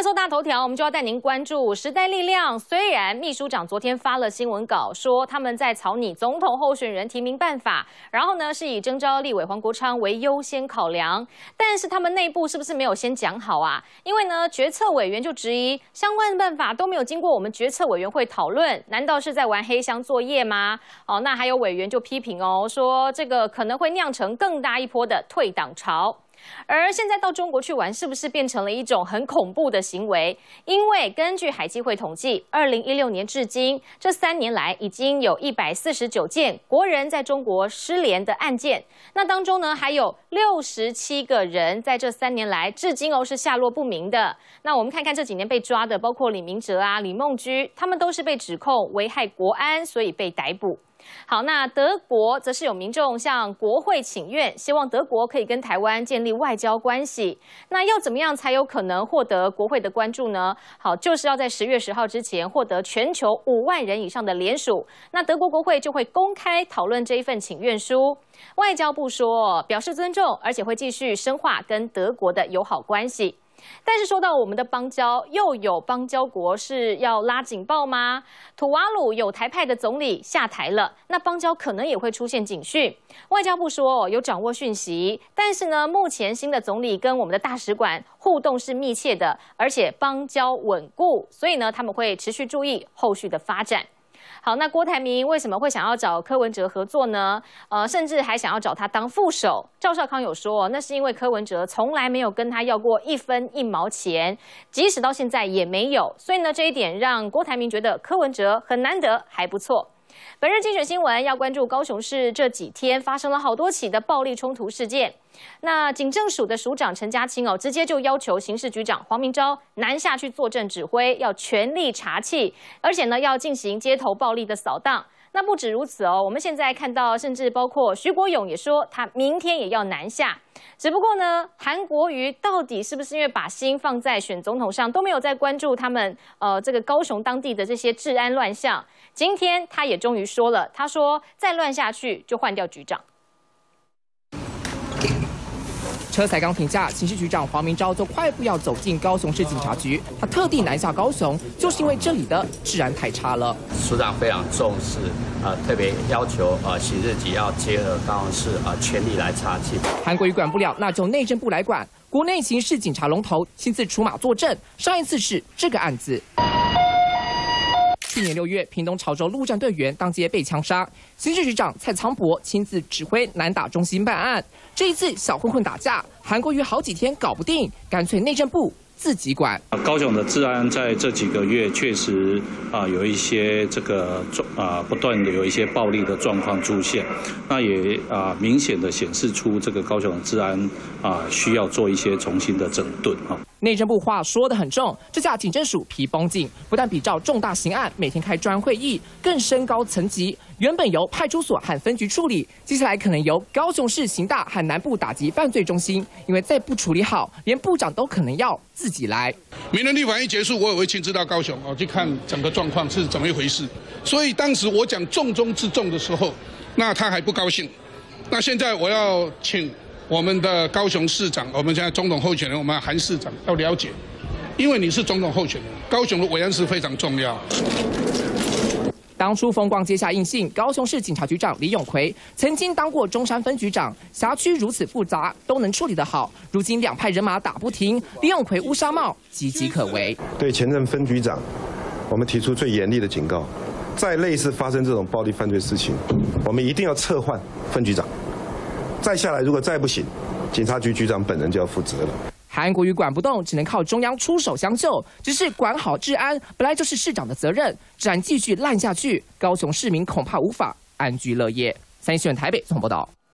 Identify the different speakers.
Speaker 1: 热搜大头条，我们就要带您关注时代力量。虽然秘书长昨天发了新闻稿，说他们在草拟总统候选人提名办法，然后呢是以征召立委黄国昌为优先考量，但是他们内部是不是没有先讲好啊？因为呢，决策委员就质疑相关的办法都没有经过我们决策委员会讨论，难道是在玩黑箱作业吗？哦，那还有委员就批评哦，说这个可能会酿成更大一波的退党潮。而现在到中国去玩，是不是变成了一种很恐怖的行为？因为根据海基会统计，二零一六年至今这三年来，已经有一百四十九件国人在中国失联的案件。那当中呢，还有六十七个人在这三年来至今哦是下落不明的。那我们看看这几年被抓的，包括李明哲啊、李梦居，他们都是被指控危害国安，所以被逮捕。好，那德国则是有民众向国会请愿，希望德国可以跟台湾建立外交关系。那要怎么样才有可能获得国会的关注呢？好，就是要在十月十号之前获得全球五万人以上的联署，那德国国会就会公开讨论这一份请愿书。外交部说表示尊重，而且会继续深化跟德国的友好关系。但是说到我们的邦交，又有邦交国是要拉警报吗？土瓦鲁有台派的总理下台了，那邦交可能也会出现警讯。外交部说有掌握讯息，但是呢，目前新的总理跟我们的大使馆互动是密切的，而且邦交稳固，所以呢，他们会持续注意后续的发展。好，那郭台铭为什么会想要找柯文哲合作呢？呃，甚至还想要找他当副手。赵少康有说，那是因为柯文哲从来没有跟他要过一分一毛钱，即使到现在也没有。所以呢，这一点让郭台铭觉得柯文哲很难得，还不错。本日精选新闻要关注高雄市这几天发生了好多起的暴力冲突事件。那警政署的署长陈家清哦，直接就要求刑事局长黄明昭南下去坐镇指挥，要全力查缉，而且呢要进行街头暴力的扫荡。那不止如此哦，我们现在看到，甚至包括徐国勇也说，他明天也要南下。只不过呢，韩国瑜到底是不是因为把心放在选总统上，都没有在关注他们呃这个高雄当地的这些治安乱象？今天他也终于说了，他说再乱下去就换掉局长。
Speaker 2: 车才刚停下，刑事局长黄明昭就快步要走进高雄市警察局。他特地南下高雄，就是因为这里的治安太差了。
Speaker 3: 署长非常重视，呃，特别要求呃刑事局要结合高雄市呃全力来查缉。
Speaker 2: 韩国瑜管不了，那就内政部来管。国内刑事警察龙头亲自出马坐镇，上一次是这个案子。去年六月，屏东潮州陆战队员当街被枪杀，刑事局长蔡昌博亲自指挥南打中心办案。这一次小混混打架，韩国瑜好几天搞不定，干脆内政部。自己管。
Speaker 4: 高雄的治安在这几个月确实啊有一些这个啊不断的有一些暴力的状况出现，那也啊明显的显示出这个高雄的治安啊需要做一些重新的整顿啊。
Speaker 2: 内政部话说的很重，这架警政署皮绷紧，不但比照重大刑案每天开专会议，更升高层级。原本由派出所和分局处理，接下来可能由高雄市刑大和南部打击犯罪中心，因为再不处理好，连部长都可能要自己来。
Speaker 5: 明年立法一结束，我也会亲自到高雄哦，去看整个状况是怎么一回事。所以当时我讲重中之重的时候，那他还不高兴。那现在我要请我们的高雄市长，我们现在总统候选人，我们韩市长要了解，因为你是总统候选人，高雄的维安是非常重要。
Speaker 2: 当初风光接下印信，高雄市警察局长李永奎曾经当过中山分局长，辖区如此复杂都能处理得好。如今两派人马打不停，李永奎乌纱帽岌岌可危。
Speaker 6: 对前任分局长，我们提出最严厉的警告：再类似发生这种暴力犯罪事情，我们一定要撤换分局长。再下来，如果再不行，警察局局长本人就要负责了。
Speaker 2: 韩国瑜管不动，只能靠中央出手相救。只是管好治安，本来就是市长的责任。治安继续烂下去，高雄市民恐怕无法安居乐业。三选台北综合报道。